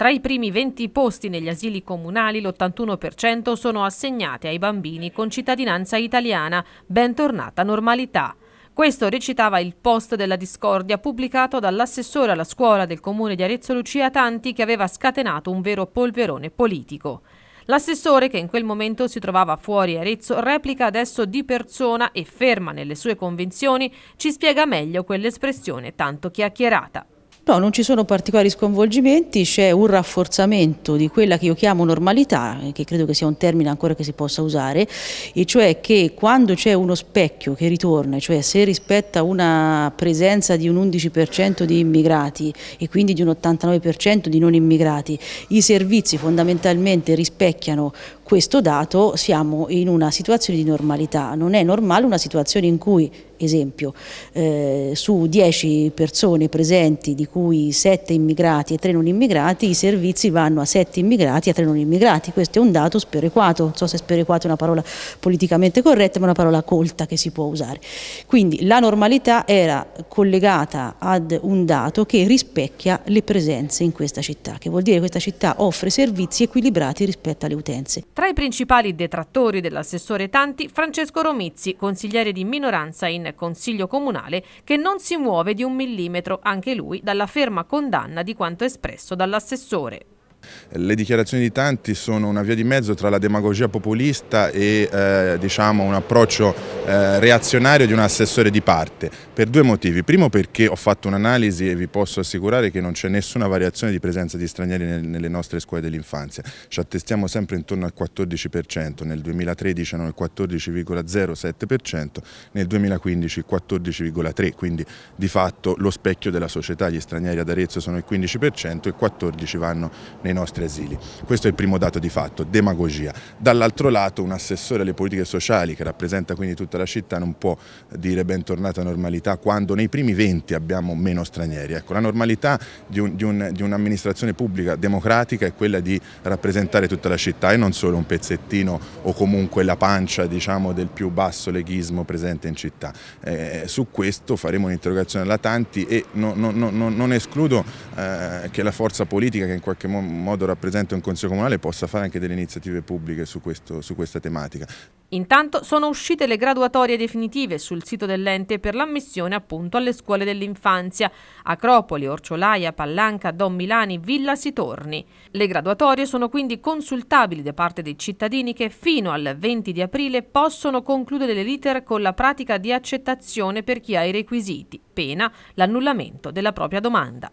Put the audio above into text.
Tra i primi 20 posti negli asili comunali, l'81% sono assegnati ai bambini con cittadinanza italiana, bentornata normalità. Questo recitava il post della discordia pubblicato dall'assessore alla scuola del comune di Arezzo Lucia Tanti che aveva scatenato un vero polverone politico. L'assessore, che in quel momento si trovava fuori Arezzo, replica adesso di persona e ferma nelle sue convenzioni, ci spiega meglio quell'espressione tanto chiacchierata. No, non ci sono particolari sconvolgimenti, c'è un rafforzamento di quella che io chiamo normalità, che credo che sia un termine ancora che si possa usare, e cioè che quando c'è uno specchio che ritorna, cioè se rispetta una presenza di un 11% di immigrati e quindi di un 89% di non immigrati, i servizi fondamentalmente rispecchiano questo dato, siamo in una situazione di normalità. Non è normale una situazione in cui esempio, eh, su 10 persone presenti, di cui 7 immigrati e 3 non immigrati, i servizi vanno a 7 immigrati e a 3 non immigrati. Questo è un dato sperequato, non so se sperequato è una parola politicamente corretta, ma una parola colta che si può usare. Quindi la normalità era collegata ad un dato che rispecchia le presenze in questa città, che vuol dire che questa città offre servizi equilibrati rispetto alle utenze. Tra i principali detrattori dell'assessore Tanti, Francesco Romizzi, consigliere di minoranza in Consiglio Comunale che non si muove di un millimetro, anche lui, dalla ferma condanna di quanto espresso dall'assessore. Le dichiarazioni di tanti sono una via di mezzo tra la demagogia populista e eh, diciamo, un approccio eh, reazionario di un assessore di parte, per due motivi. Primo perché ho fatto un'analisi e vi posso assicurare che non c'è nessuna variazione di presenza di stranieri nel, nelle nostre scuole dell'infanzia. Ci attestiamo sempre intorno al 14%, nel 2013 erano il 14,07%, nel 2015 il 14,3%, quindi di fatto lo specchio della società, gli stranieri ad Arezzo sono il 15% e 14 vanno nei nostri asili. Questo è il primo dato di fatto, demagogia. Dall'altro lato un assessore alle politiche sociali che rappresenta quindi tutta la città non può dire bentornata normalità quando nei primi 20 abbiamo meno stranieri. Ecco, la normalità di, un, di, un, un'amministrazione pubblica democratica è quella di rappresentare tutta la città e non solo un pezzettino o comunque la pancia diciamo, del più basso leghismo presente in città. Eh, su questo faremo un'interrogazione alla Tanti e no, no, no, non escludo eh, che la forza politica che in qualche modo rappresenta un Consiglio Comunale possa fare anche delle iniziative pubbliche su, questo, su questa tematica. Intanto sono uscite le graduatorie definitive sul sito dell'ente per l'ammissione appunto alle scuole dell'infanzia Acropoli, Orciolaia, Pallanca, Don Milani, Villa Sitorni. Le graduatorie sono quindi consultabili da parte dei cittadini che fino al 20 di aprile possono concludere l'iter con la pratica di accettazione per chi ha i requisiti, pena l'annullamento della propria domanda.